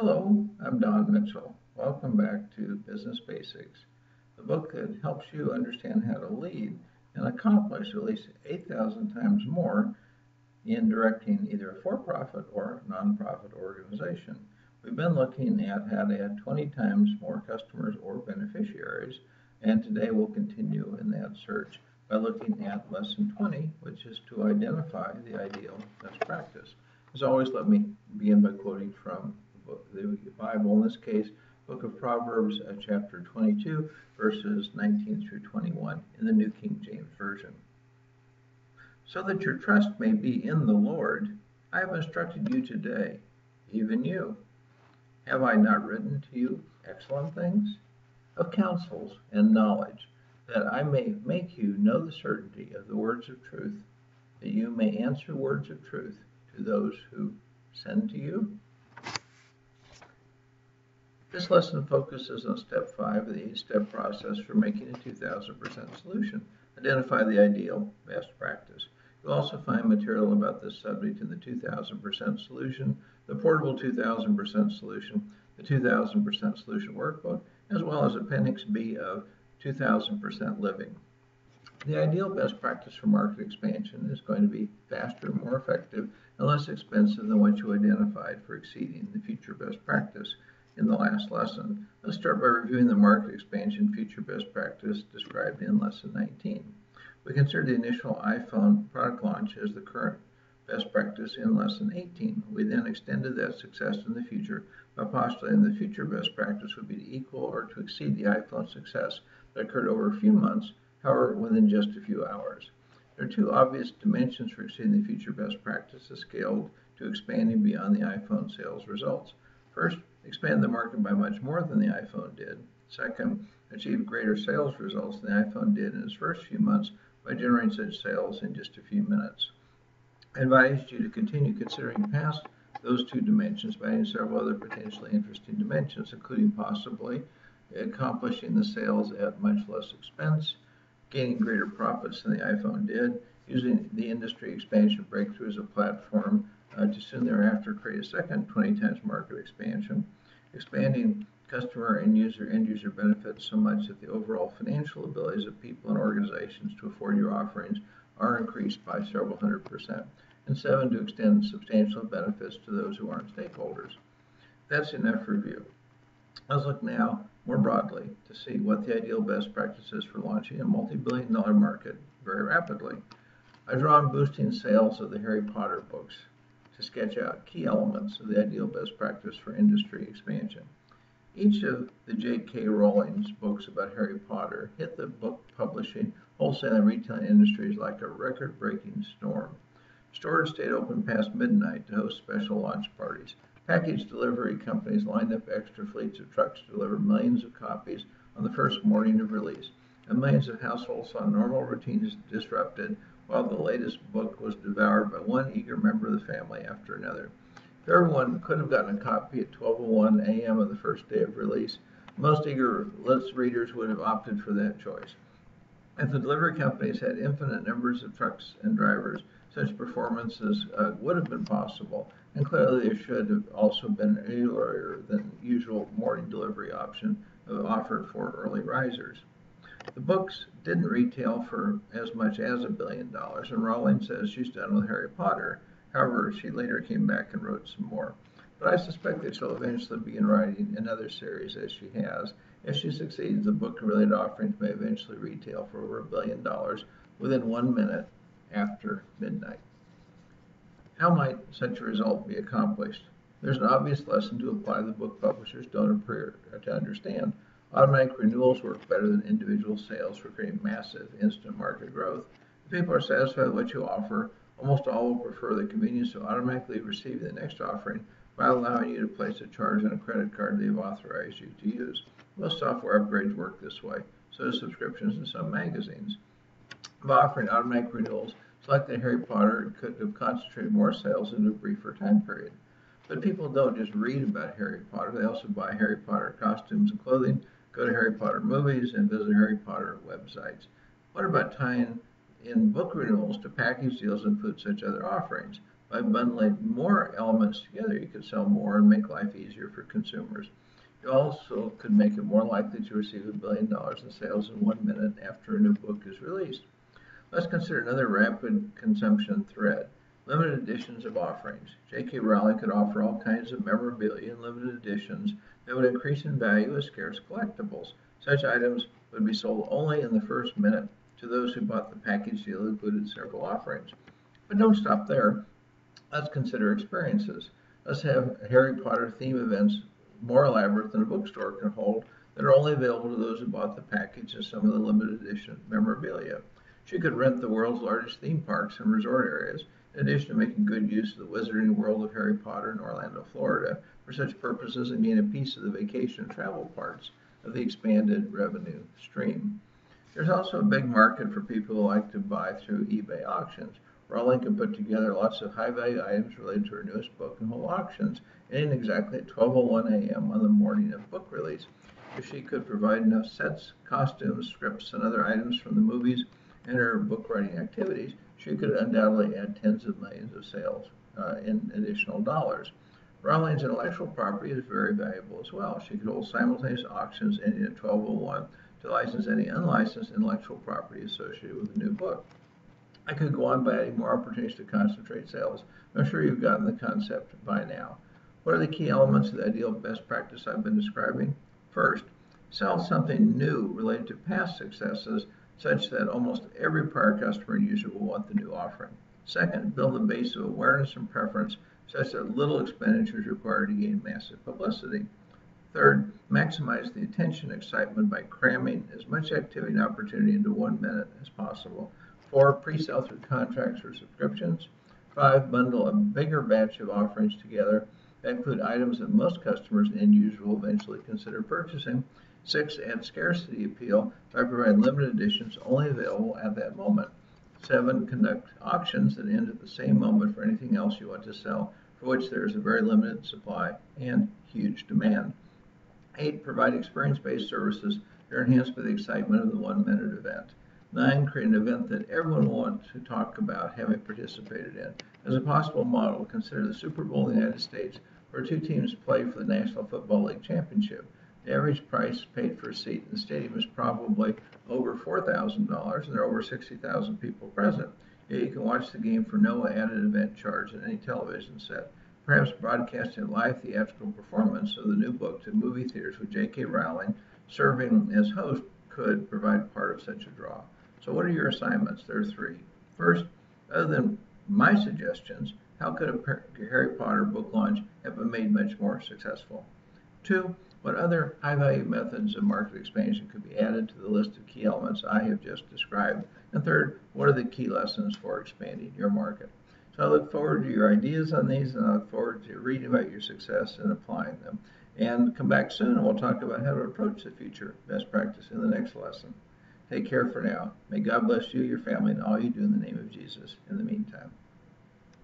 Hello, I'm Don Mitchell. Welcome back to Business Basics, the book that helps you understand how to lead and accomplish at least 8,000 times more in directing either a for-profit or nonprofit organization. We've been looking at how to add 20 times more customers or beneficiaries, and today we'll continue in that search by looking at lesson 20, which is to identify the ideal best practice. As always, let me begin by quoting from the Bible, in this case, book of Proverbs, uh, chapter 22, verses 19 through 21 in the New King James Version. So that your trust may be in the Lord, I have instructed you today, even you. Have I not written to you excellent things? Of counsels and knowledge, that I may make you know the certainty of the words of truth, that you may answer words of truth to those who send to you? This lesson focuses on step five of the eight-step process for making a 2000% solution. Identify the ideal best practice. You'll also find material about this subject in the 2000% solution, the portable 2000% solution, the 2000% solution workbook, as well as Appendix B of 2000% living. The ideal best practice for market expansion is going to be faster, more effective, and less expensive than what you identified for exceeding the future best practice in the last lesson. Let's start by reviewing the market expansion future best practice described in lesson 19. We considered the initial iPhone product launch as the current best practice in lesson 18. We then extended that success in the future by postulating the future best practice would be to equal or to exceed the iPhone success that occurred over a few months, however, within just a few hours. There are two obvious dimensions for exceeding the future best practices scaled to expanding beyond the iPhone sales results. First, expand the market by much more than the iPhone did. Second, achieve greater sales results than the iPhone did in its first few months by generating such sales in just a few minutes. I advise you to continue considering past those two dimensions by adding several other potentially interesting dimensions, including possibly accomplishing the sales at much less expense, gaining greater profits than the iPhone did, using the industry expansion breakthrough as a platform uh, to soon thereafter create a second 20 times market expansion, expanding customer and user end user benefits so much that the overall financial abilities of people and organizations to afford your offerings are increased by several hundred percent. And seven, to extend substantial benefits to those who aren't stakeholders. That's enough review. Let's look now more broadly to see what the ideal best practice is for launching a multi-billion dollar market very rapidly. I draw on boosting sales of the Harry Potter books to sketch out key elements of the ideal best practice for industry expansion. Each of the J.K. Rowling's books about Harry Potter hit the book publishing, wholesale, and retail industries like a record breaking storm. Stores stayed open past midnight to host special launch parties. Package delivery companies lined up extra fleets of trucks to deliver millions of copies on the first morning of release, and millions of households saw normal routines disrupted while the latest book was devoured by one eager member of the family after another. If everyone could have gotten a copy at 12:01 a.m. on the first day of release, most eager list readers would have opted for that choice. If the delivery companies had infinite numbers of trucks and drivers, such performances uh, would have been possible, and clearly there should have also been an earlier than usual morning delivery option offered for early risers. The books didn't retail for as much as a billion dollars, and Rowling says she's done with Harry Potter. However, she later came back and wrote some more. But I suspect that she'll eventually begin writing another series as she has. If she succeeds, the book related offerings may eventually retail for over a billion dollars within one minute after midnight. How might such a result be accomplished? There's an obvious lesson to apply the book publishers don't appear to understand. Automatic renewals work better than individual sales for creating massive instant market growth. If people are satisfied with what you offer, almost all will prefer the convenience of automatically receiving the next offering by allowing you to place a charge on a credit card they've authorized you to use. Most software upgrades work this way, so do subscriptions in some magazines. By offering automatic renewals, select that Harry Potter could have concentrated more sales in a briefer time period. But people don't just read about Harry Potter, they also buy Harry Potter costumes and clothing go to Harry Potter movies, and visit Harry Potter websites. What about tying in book renewals to package deals and include such other offerings? By bundling more elements together, you could sell more and make life easier for consumers. You also could make it more likely to receive a billion dollars in sales in one minute after a new book is released. Let's consider another rapid consumption thread limited editions of offerings. J.K. Rowling could offer all kinds of memorabilia and limited editions that would increase in value as scarce collectibles. Such items would be sold only in the first minute to those who bought the package deal included several offerings. But don't stop there. Let's consider experiences. Let's have Harry Potter theme events more elaborate than a bookstore can hold that are only available to those who bought the package and some of the limited edition memorabilia. She could rent the world's largest theme parks and resort areas in addition to making good use of the wizarding world of Harry Potter in Orlando, Florida, for such purposes and being a piece of the vacation and travel parts of the expanded revenue stream. There's also a big market for people who like to buy through eBay auctions. Rowling can put together lots of high value items related to her newest book and hold auctions, ending exactly at 12.01 a.m. on the morning of book release. If she could provide enough sets, costumes, scripts, and other items from the movies and her book writing activities, she could undoubtedly add tens of millions of sales uh, in additional dollars. Rowling's intellectual property is very valuable as well. She could hold simultaneous auctions ending at 1201 to license any unlicensed intellectual property associated with a new book. I could go on by adding more opportunities to concentrate sales. I'm sure you've gotten the concept by now. What are the key elements of the ideal best practice I've been describing? First, sell something new related to past successes such that almost every prior customer and user will want the new offering. Second, build a base of awareness and preference such that little expenditure is required to gain massive publicity. Third, maximize the attention excitement by cramming as much activity and opportunity into one minute as possible. Four, pre-sell through contracts or subscriptions. Five, bundle a bigger batch of offerings together that include items that most customers and users will eventually consider purchasing. Six, add scarcity appeal by providing limited editions only available at that moment. Seven, conduct auctions that end at the same moment for anything else you want to sell, for which there is a very limited supply and huge demand. Eight, provide experience-based services that are enhanced by the excitement of the one-minute event. Nine, create an event that everyone will want to talk about having participated in. As a possible model, consider the Super Bowl in the United States, where two teams play for the National Football League championship. The average price paid for a seat in the stadium is probably over $4,000, and there are over 60,000 people present. You can watch the game for no added event charge in any television set. Perhaps broadcasting live theatrical performance of the new book to movie theaters with J.K. Rowling serving as host could provide part of such a draw. So, what are your assignments? There are three. First, other than my suggestions, how could a Harry Potter book launch have been made much more successful? Two, what other high-value methods of market expansion could be added to the list of key elements I have just described? And third, what are the key lessons for expanding your market? So I look forward to your ideas on these, and I look forward to reading about your success and applying them. And come back soon, and we'll talk about how to approach the future best practice in the next lesson. Take care for now. May God bless you, your family, and all you do in the name of Jesus in the meantime.